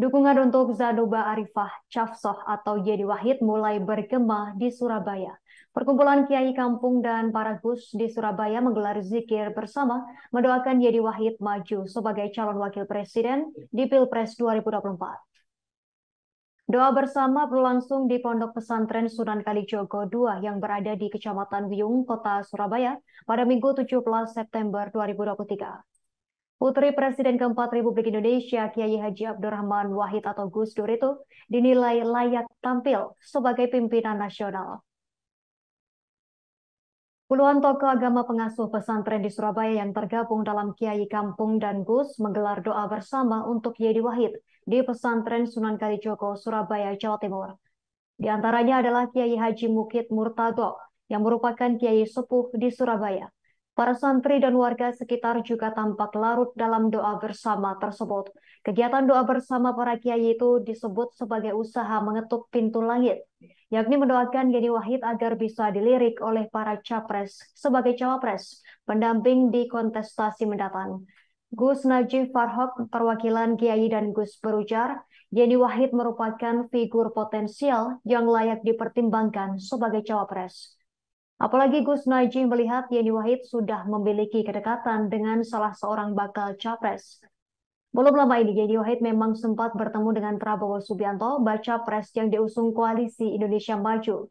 Dukungan untuk Zanuba Arifah Cafsoh atau Yedi Wahid mulai bergema di Surabaya. Perkumpulan Kiai Kampung dan para Gus di Surabaya menggelar zikir bersama mendoakan Yedi Wahid maju sebagai calon wakil presiden di Pilpres 2024. Doa bersama berlangsung di Pondok Pesantren Sunan Kalijogo II yang berada di Kecamatan Wiyung, Kota Surabaya pada Minggu 17 September 2023. Putri Presiden keempat Republik Indonesia Kiai Haji Abdurrahman Wahid atau Gus Dur itu dinilai layak tampil sebagai pimpinan nasional. Puluhan tokoh agama pengasuh pesantren di Surabaya yang tergabung dalam Kiai Kampung dan Gus menggelar doa bersama untuk Yedi Wahid di pesantren Sunan Kalijogo, Surabaya, Jawa Timur. Di antaranya adalah Kiai Haji Mukit Murtado yang merupakan Kiai Sepuh di Surabaya. Para santri dan warga sekitar juga tampak larut dalam doa bersama tersebut. Kegiatan doa bersama para kiai itu disebut sebagai usaha mengetuk pintu langit, yakni mendoakan Yeni Wahid agar bisa dilirik oleh para capres sebagai cawapres, pendamping di kontestasi mendatang. Gus Najib Farhok, perwakilan Kiai dan Gus berujar, Yeni Wahid merupakan figur potensial yang layak dipertimbangkan sebagai cawapres. Apalagi Gus Najim melihat Yeni Wahid sudah memiliki kedekatan dengan salah seorang bakal capres. Belum lama ini Yeni Wahid memang sempat bertemu dengan Prabowo Subianto, baca pres yang diusung koalisi Indonesia Maju.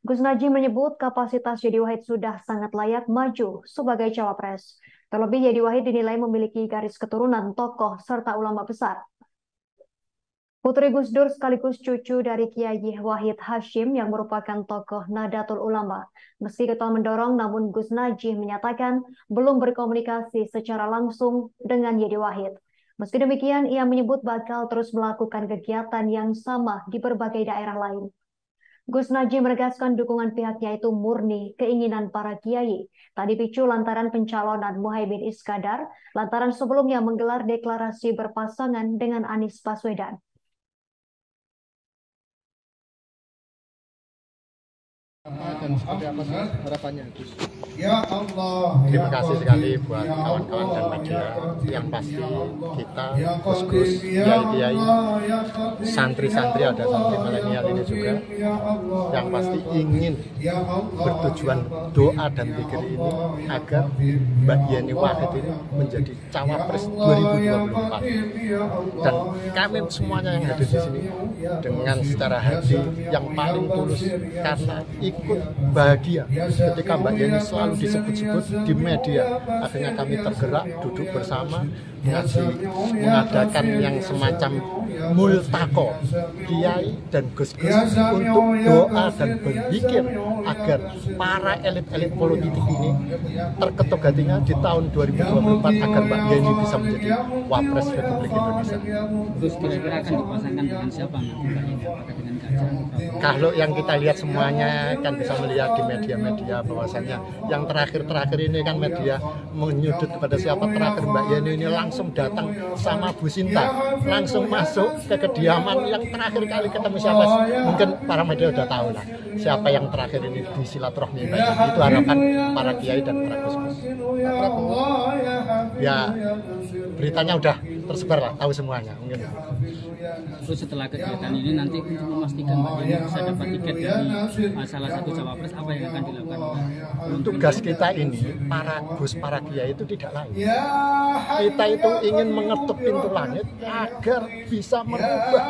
Gus Najim menyebut kapasitas Yeni Wahid sudah sangat layak maju sebagai cawapres. Terlebih Yeni Wahid dinilai memiliki garis keturunan tokoh serta ulama besar. Putri Gus Dur sekaligus cucu dari Kiai Wahid Hashim yang merupakan tokoh Nadatul Ulama. Meski ketua mendorong, namun Gus Najih menyatakan belum berkomunikasi secara langsung dengan Yedi Wahid. Meski demikian, ia menyebut bakal terus melakukan kegiatan yang sama di berbagai daerah lain. Gus Najih menegaskan dukungan pihaknya itu murni keinginan para kiai. Tadi picu lantaran pencalonan Muhaimin Iskandar, lantaran sebelumnya menggelar deklarasi berpasangan dengan Anies Baswedan. Dan seperti apa sih harapannya Gus? Ya Allah. Terima kasih sekali buat kawan-kawan dan media yang pasti kita Gus-Gus, kiai-kiai, santri-santri ada santri milenial ini juga yang pasti ingin bertujuan doa dan pikir ini agar Mbak Yeni Wahid ini menjadi cawapres 2024 dan kami semuanya yang hadir di sini dengan secara hati yang paling tulus karena ikut bahagia ketika Mbak Yeni selalu disebut-sebut di media. Akhirnya kami tergerak duduk bersama mengasih, mengadakan yang semacam multako kiai dan gus-gus untuk doa dan berpikir agar para elit-elit politik ini terketuk hatinya di tahun 2024 agar Mbak Yeni bisa menjadi Wapres Republik Indonesia. Terus kira-kira akan dipasangkan dengan siapa nanti Mbak Yeni? Apakah dengan kalau yang kita lihat semuanya kan bisa melihat di media-media bahwasannya yang terakhir-terakhir ini kan media menyudut kepada siapa? Terakhir Mbak Yeni ini langsung datang sama Bu Sinta. Langsung masuk ke kediaman yang terakhir kali ketemu siapa mungkin para media udah tahu lah siapa yang terakhir ini di silaturahmi itu harapan para kiai dan para gus-gus ya beritanya udah tersebar lah tahu semuanya mungkin terus setelah kegiatan ini nanti untuk memastikan Mbak Yeni bisa dapat tiket dari uh, salah satu cawapres apa yang akan dilakukan? Untuk gas kita ini para gus para kiai itu tidak lain. Kita itu ingin mengetuk pintu langit agar bisa merubah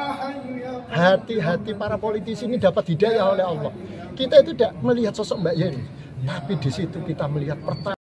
hati-hati para politisi ini dapat hidayah oleh Allah. Kita itu tidak melihat sosok Mbak Yeni tapi di situ kita melihat pertanyaan